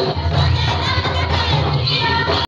Música